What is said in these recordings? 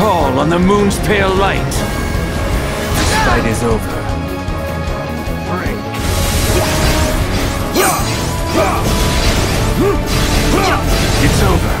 call on the moon's pale light. This fight is over. Break. It's over.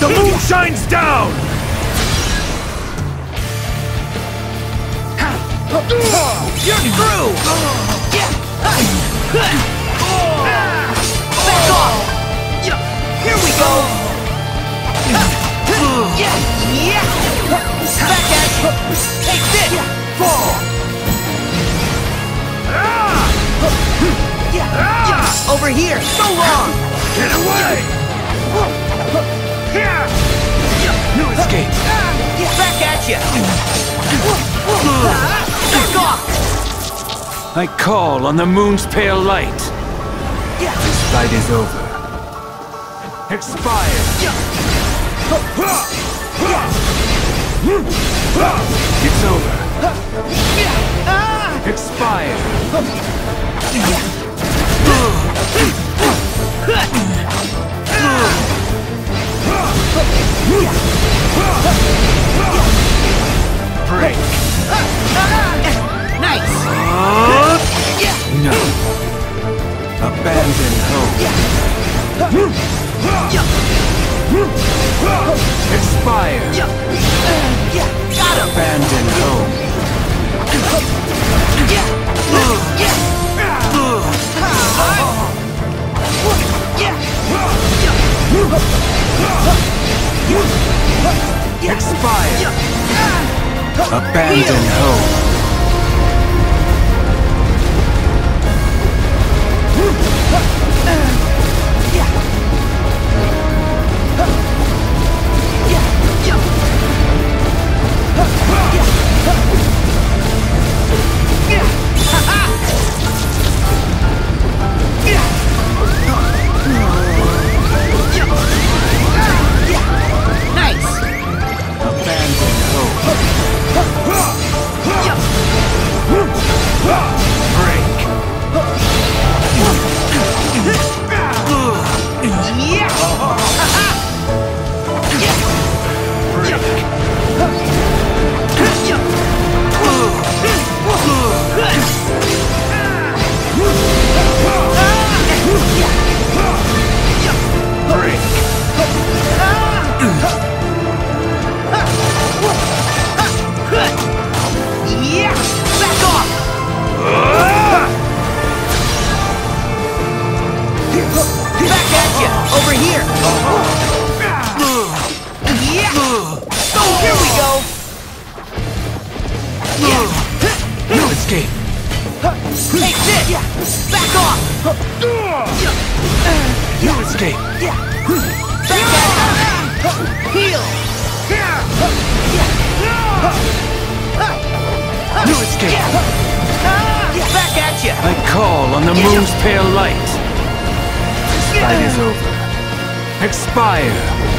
The moon shines down! You're through! Back off! Here we go! Back at! Take this! Ah! Over here! So long! Get away! Escape! Back at you! Back off! I call on the moon's pale light. This fight is over. Expire! It's over. Abandon hope. Escape! Back at you! I call on the moon's pale light. This fight is over. Expire!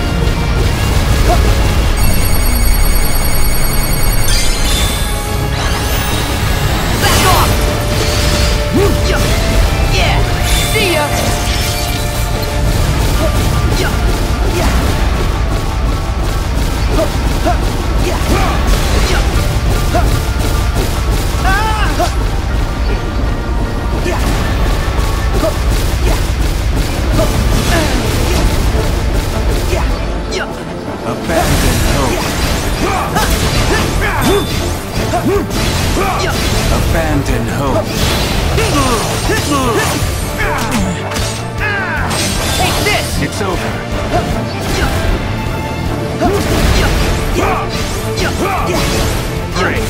Abandon home. Take this! It's over. Break.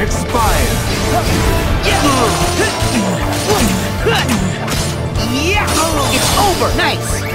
Expire. Yeah! It's over! Nice!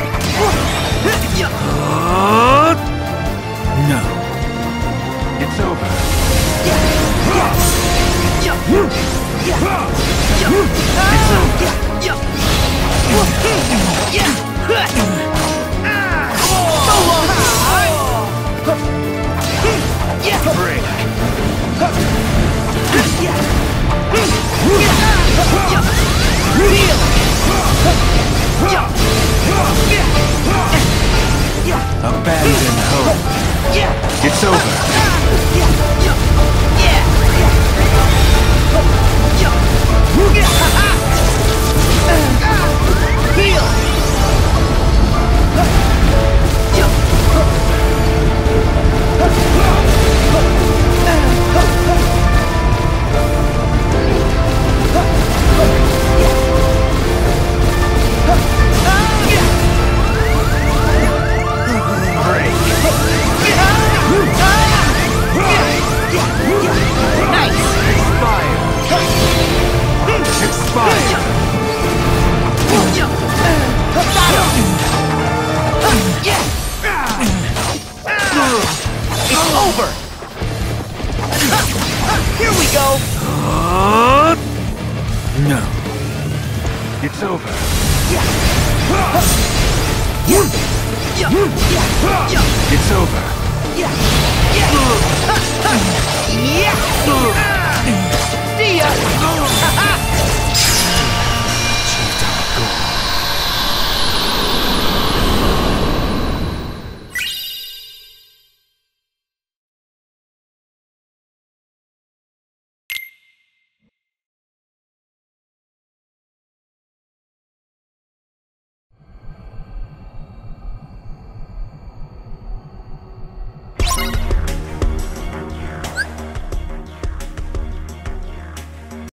Home. It's over. Break. Over! Here we go! No. It's over. It's over. See ya!